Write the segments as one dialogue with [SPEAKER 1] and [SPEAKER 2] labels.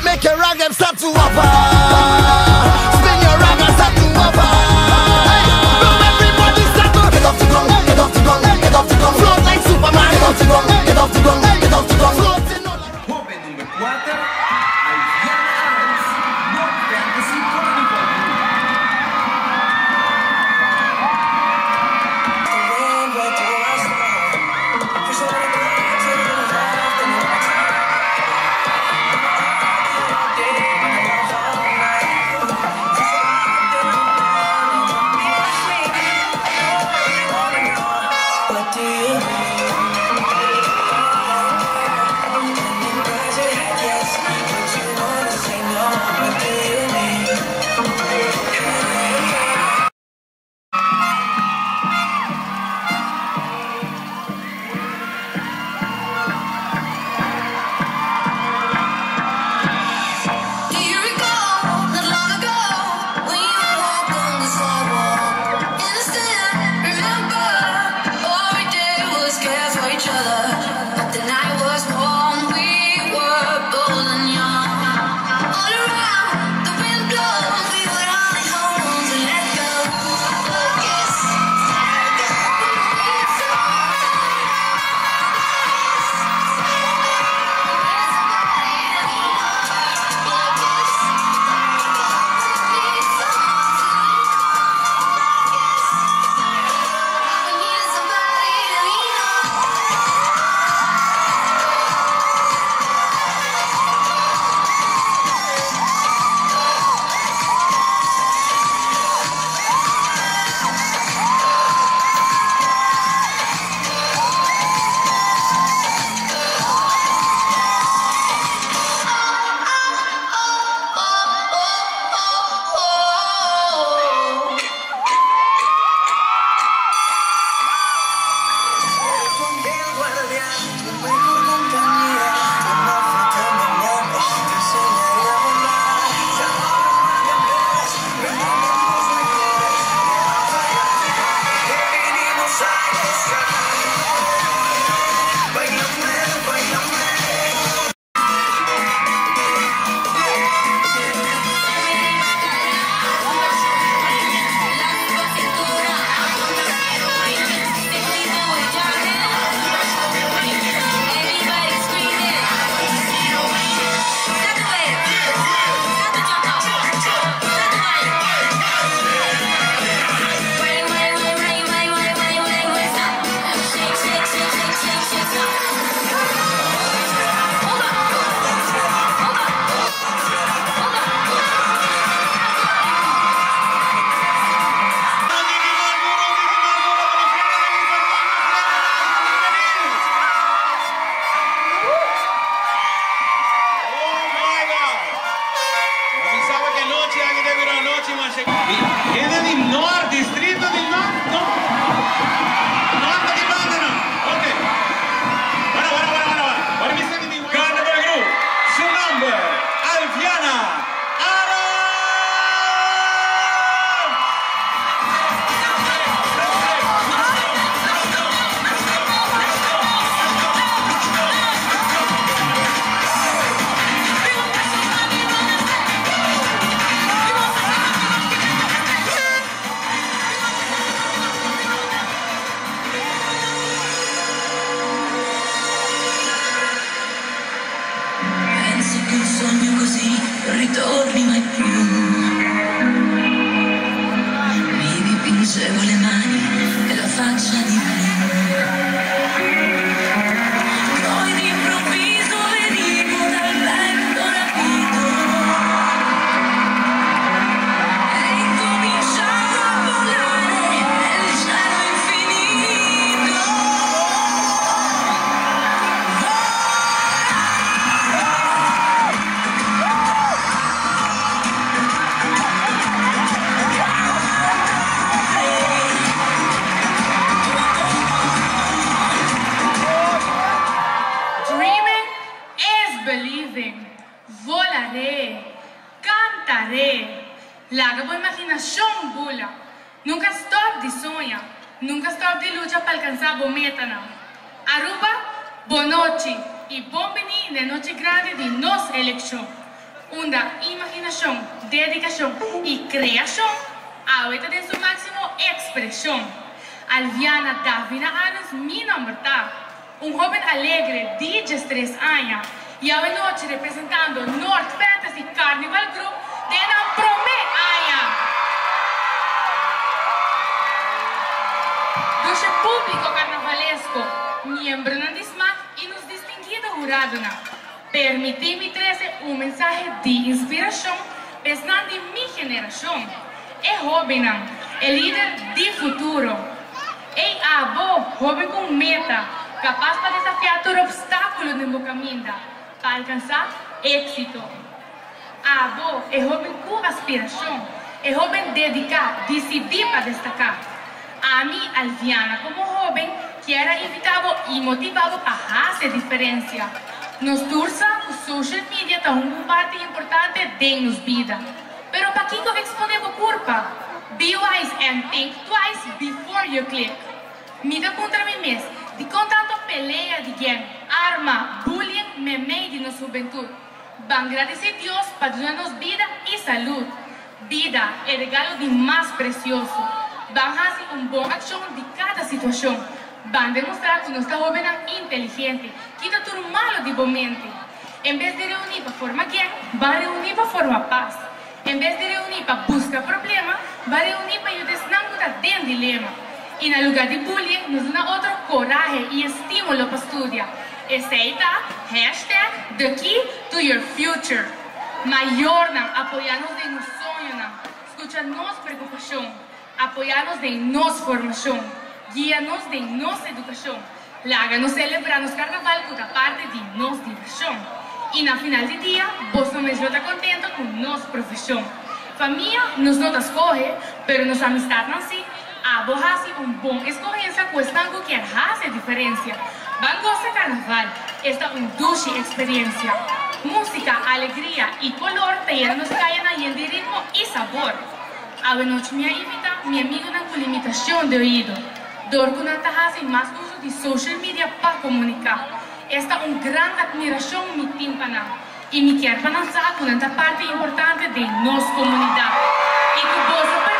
[SPEAKER 1] Make your rag them start to wobble.
[SPEAKER 2] Ahorita de su máximo expresión. Alviana Davina Adams, mi nombre. Un joven alegre, de 13 años, y a noche representando North Fantasy Carnival Group de la Prome Aya. Duce público carnavalesco, miembro de DISMAC y nos distinguido jurado. Permitime trazer um mensaje de inspiração pensando em minha geração. É jovem, é líder de futuro. É avô, jovem com meta, capaz para desafiar todo obstáculo no caminho, para alcançar êxito. Avô é jovem com aspiração, é jovem dedicado, decidido para destacar. A mim, Alviana, como jovem, que era invitado e motivado a fazer diferença. Nos tursa, o social media está uma parte importante de nos vida. Pero para quem respondemos culpa? Be wise and think twice before you click. Mida contra mim mesmo. De contanto peleia de guerra, arma, bullying, meme de nossa juventude. Van agradecer a Deus para dar-nos vida e saúde. Vida é regalo de mais precioso. Van fazer uma boa ação de cada situação. Van demonstrar que nossa jovem é inteligente, que está tudo malo de momento. Em vez de reunir para formar guerra, vai reunir para formar paz. Em vez de reunir para buscar problema, vai reunir para ajudar a dentro dilema. E no lugar de bullying, nos dá outro coragem e estímulo para estudar. Aceita, hashtag, the key to your future. Maior, apoiar-nos de nos sonho, escuta nos preocupação, apoiar-nos de nos formação, guia-nos de nossa educação. Láganos celebrar nos carnaval com a parte de nos diversão. E na final de dia, vos não está contento com nossa profissão. Família nos não escolhe, pero nos amistad não sim. A vos hace um bom escolhença cuesta algo que hace diferença. Van goza carnaval, esta é uma dulce experiência. Música, alegria e color te llenan callan ahí de ritmo e sabor. A noite minha invita, mi amigo na limitação de ouído. Dor com a hace mais uso de social media para comunicar. Esta é uma grande admiração me timpana. E me quer panançar com esta parte importante de nossa comunidade. E com vosso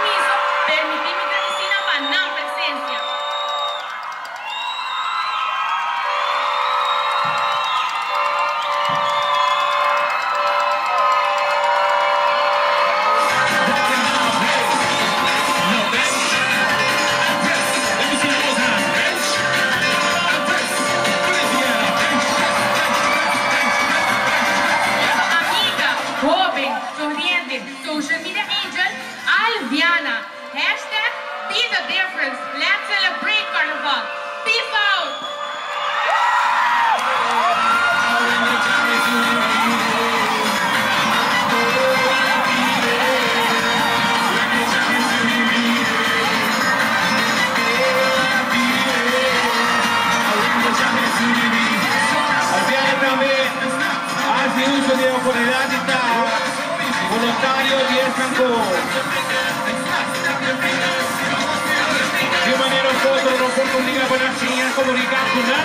[SPEAKER 3] oportunidad para enseñar a comunicar con él.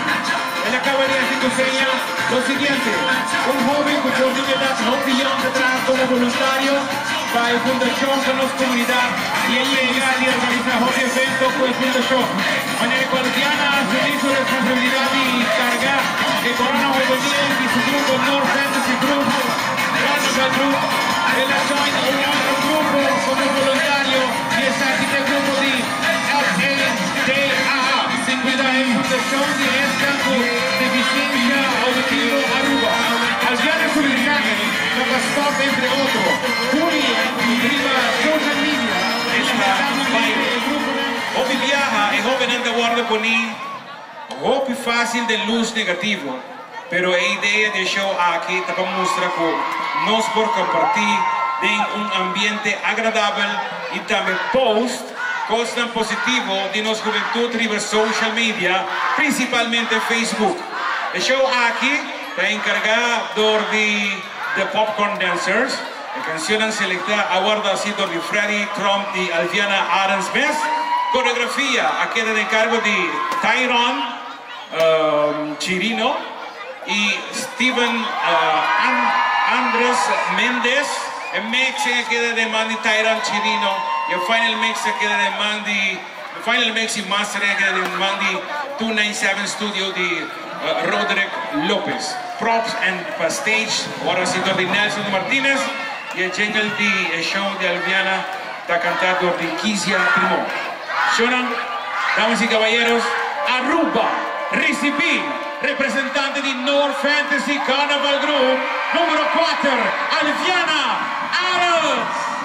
[SPEAKER 3] Él acaba de enseñar lo siguiente. Un joven cuyo edad no pillamos atrás como voluntario para la fundación con la comunidad y él llega y organiza un evento con la fundación. Manera cualquiera asume su responsabilidad y carga de Corona Juvenil y su grupo North Fantasy Group, Group. Él ha joined fundación de Escanco de Vicencia Auditivo Aruba. Alviana Culinari, Nova Stop entre otros. Curi, prima grupo de
[SPEAKER 4] Hobby viaja e jovem anda guarda boni. Hobby fácil de luz negativo. Pero a ideia de show aqui está para mostrar que nós por compartir em um ambiente agradável e também post coisas positivo de nossa juventude river social media, principalmente Facebook. O show aqui está encargado de The Popcorn Dancers. La canción selectada aguarda sido de Freddy Trump y Alviana Adams Smith. Coreografía a queda de cargo de Tyron um, Chirino y Steven uh, An- Andres Mendes. En Mexico queda de Mandy Tyron Chirino. Y el final queda de. El final mix master queda de Mandy 297 Studio de uh, Roderick Lopez. Props and stage. Ahora de Nelson Martínez. Y el jingle de show de Alviana está cantado de Kizia Primo. Shonan, damas y caballeros, Aruba, Recipe, representante de North Fantasy Carnival Group, número 4, Alviana Adams.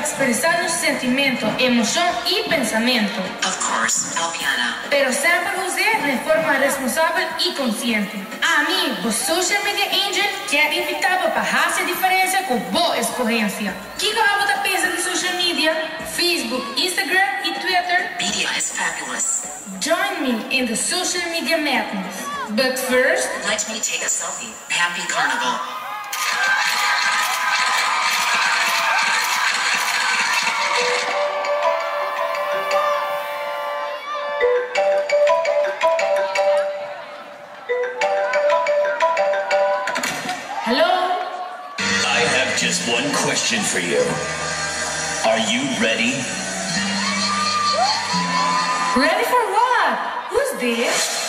[SPEAKER 5] Expressar nos sentimentos, emoção e pensamento,
[SPEAKER 6] Of course, Alpiana.
[SPEAKER 5] pero sempre usar de forma responsável e consciente. A mim, o Social Media Angel quer invitar para fazer diferença com boa escorrência. Que você está pensando de social media? Facebook, Instagram e Twitter?
[SPEAKER 6] Media is fabulous.
[SPEAKER 5] Join me in the social media madness. But first,
[SPEAKER 6] Let me take a selfie. Happy Carnival.
[SPEAKER 7] Question for you. Are you ready?
[SPEAKER 5] Ready for what? Who's this?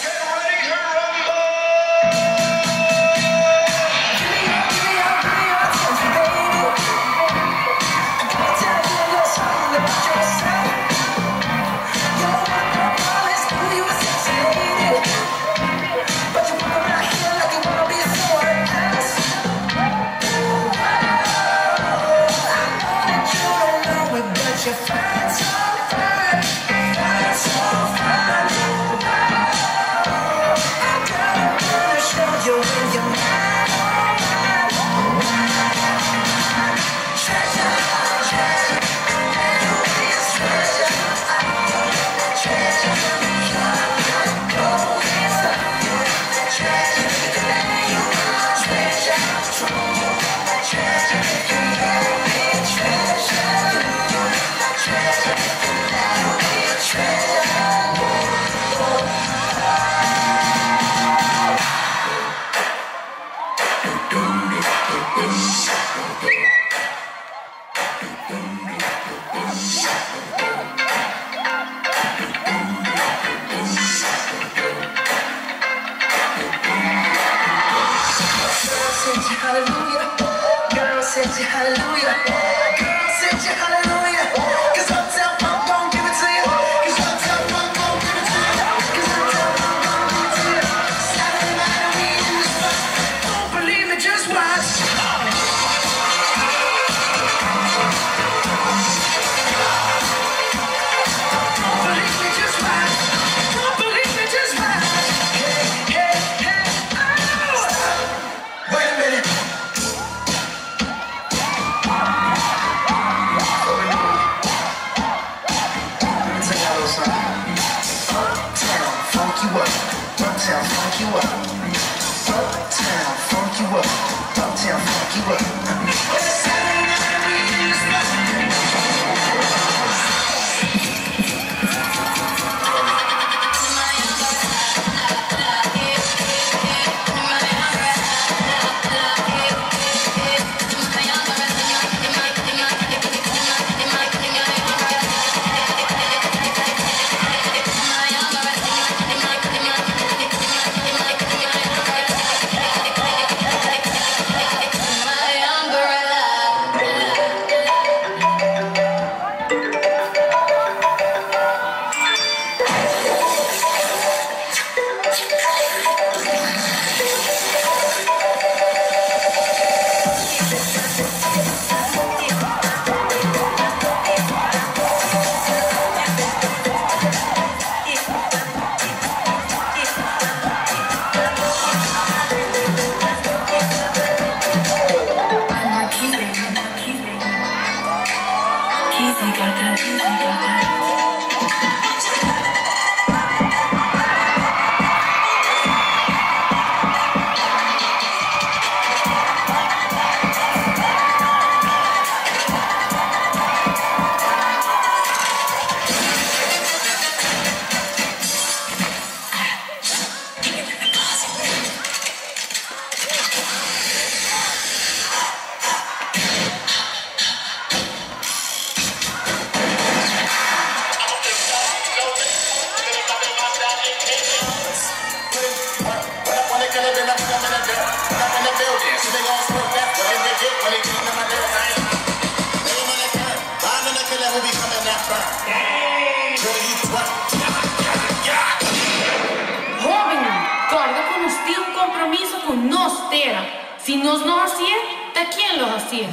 [SPEAKER 1] Se nós não hacía, de quem lo hacía?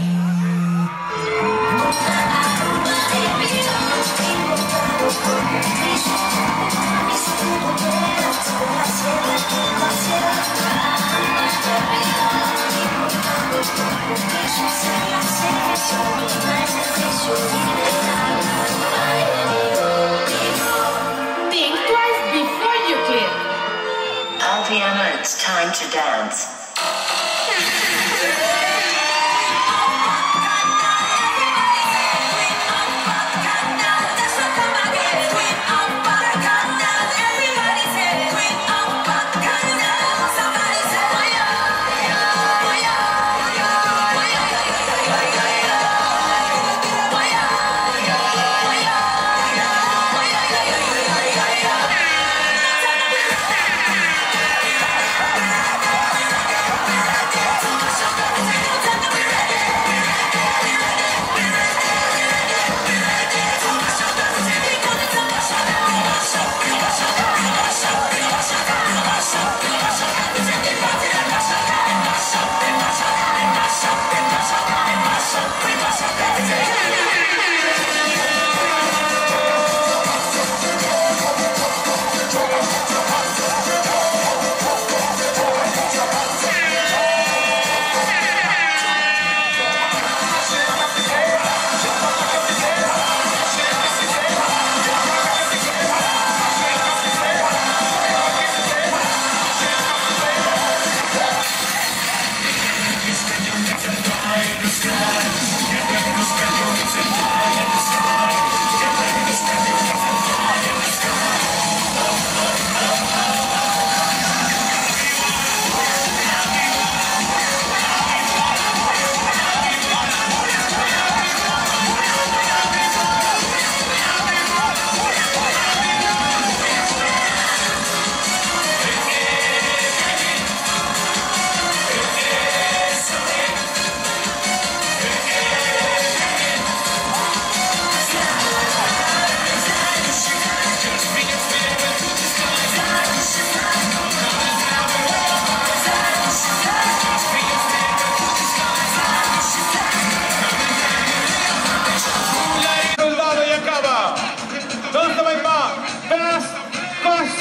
[SPEAKER 1] Think twice before you click.
[SPEAKER 6] Alviana, it's time to dance.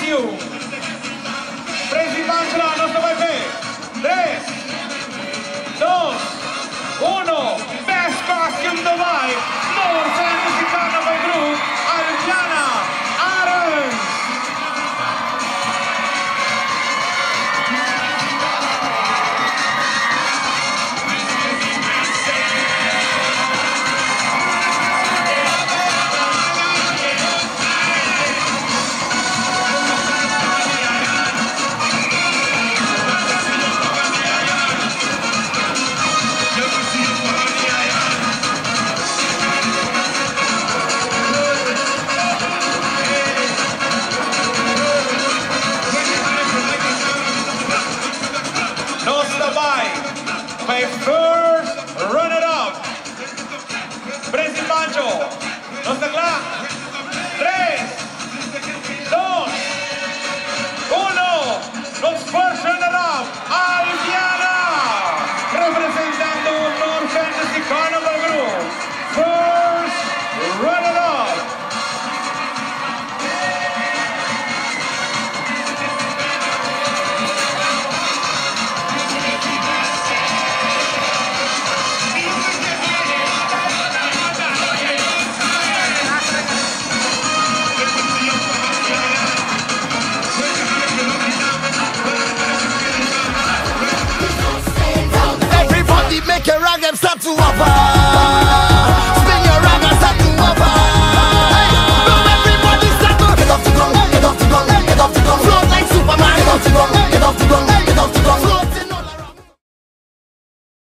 [SPEAKER 4] Brasil. Presidente non nossa vai bene. 3, 2, 1.